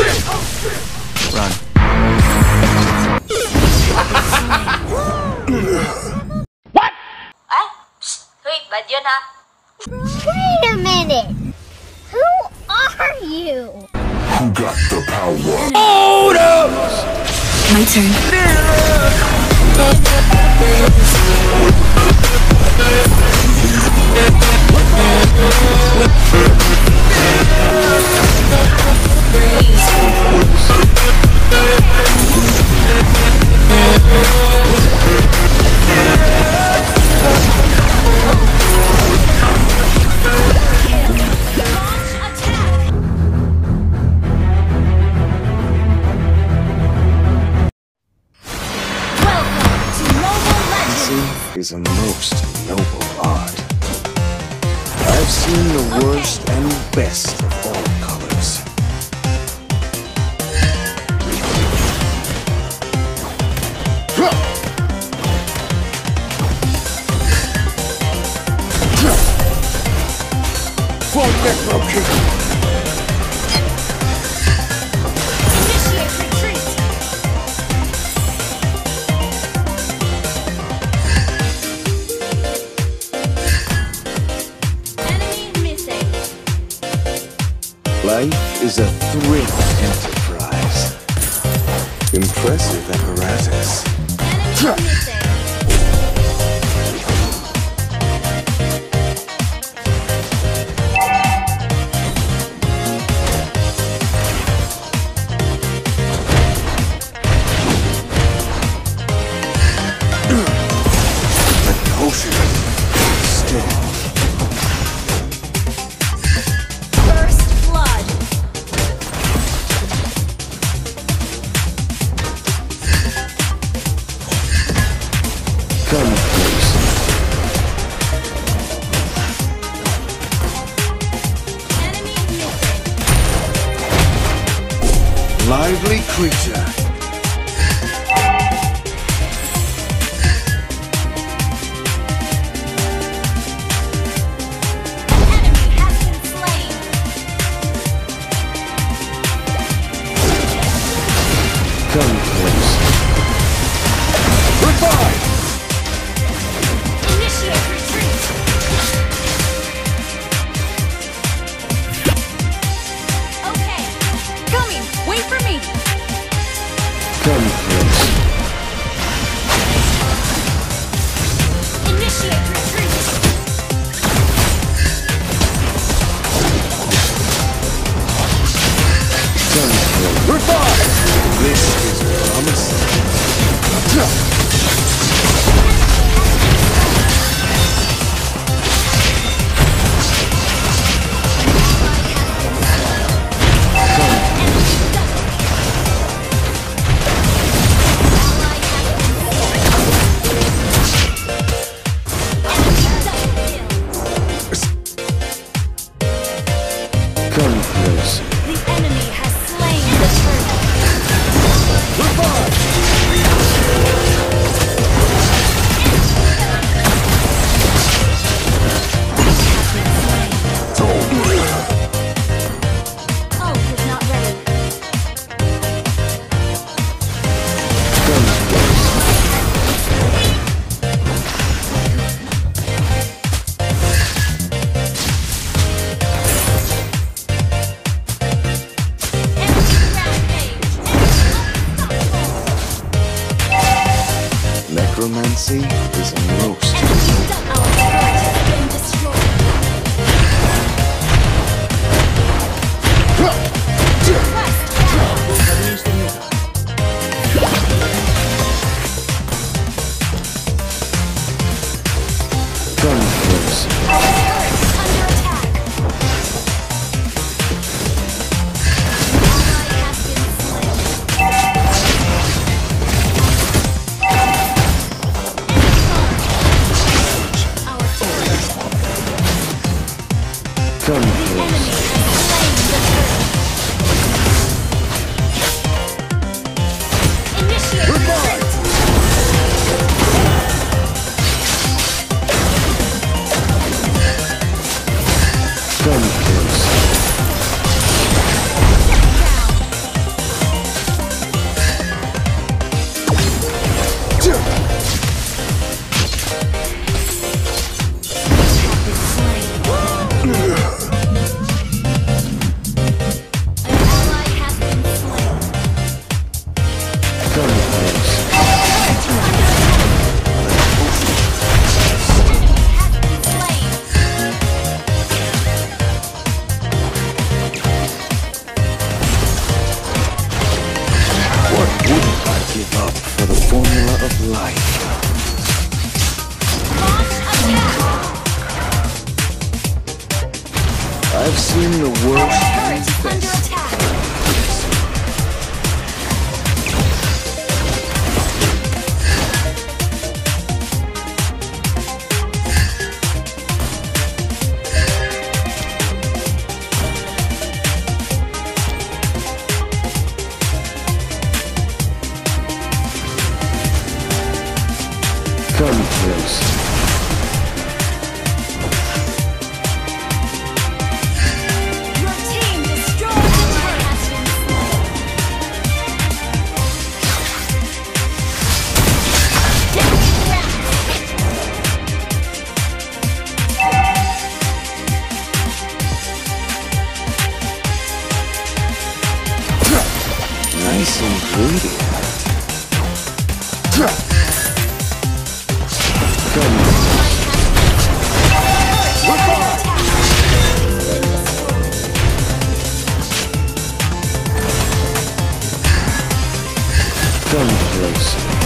Run. what? Ah, psst. Wait, bad yun ha. Wait a minute. Who are you? Who got the power? Oh no! My turn. Seen the worst and best of all colors. Full necro kick! Life is a thrilling enterprise. Impressive apparatus. Chronicles. Come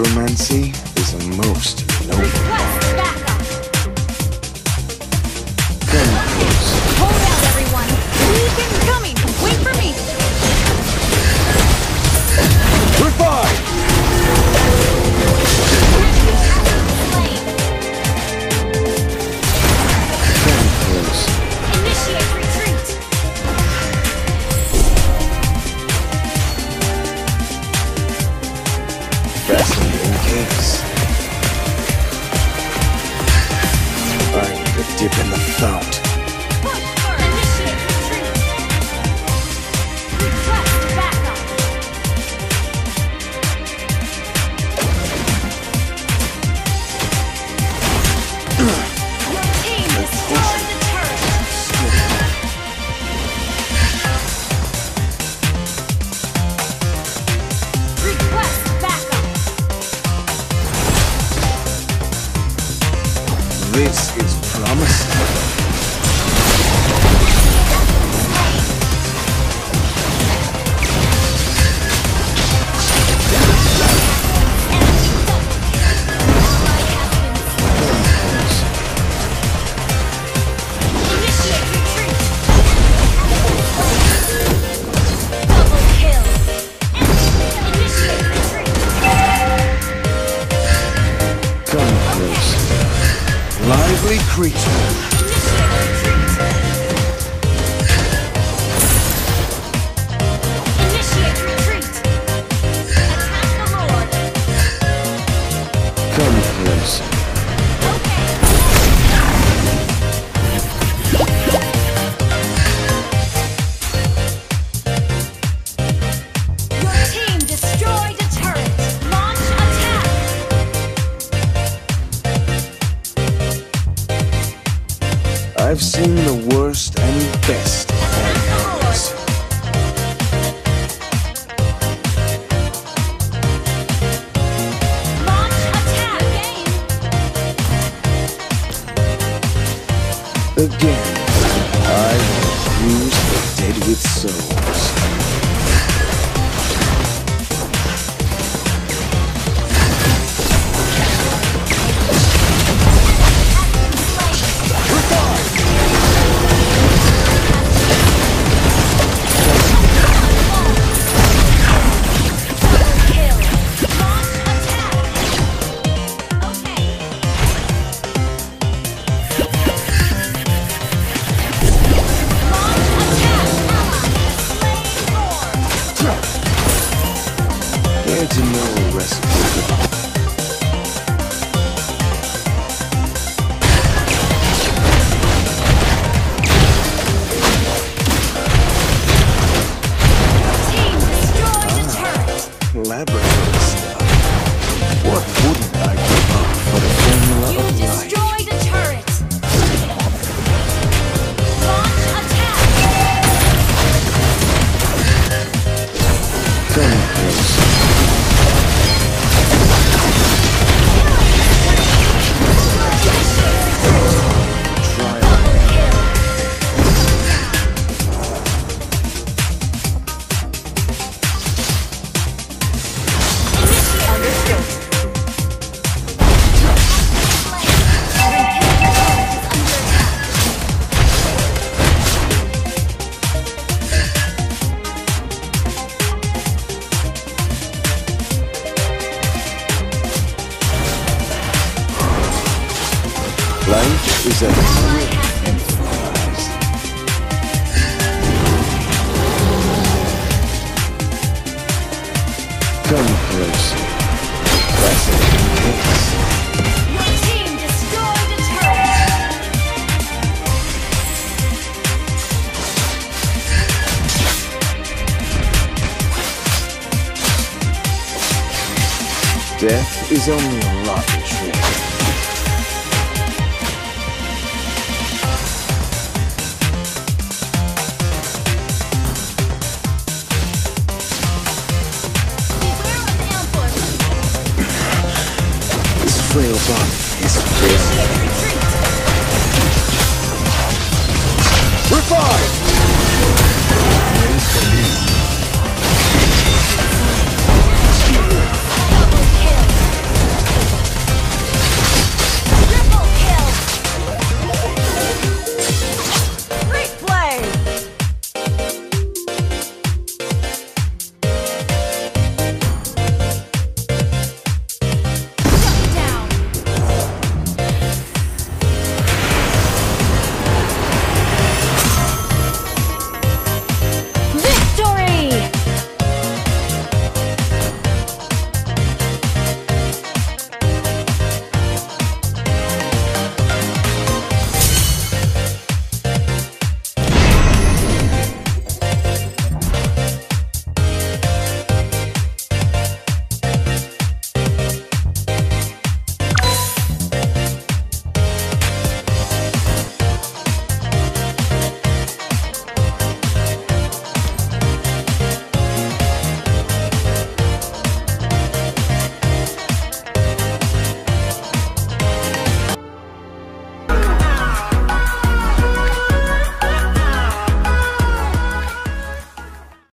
Necromancy is a most noble. again. I will infuse the dead with souls. is only a lucky trick. this frail body is prison. Revive.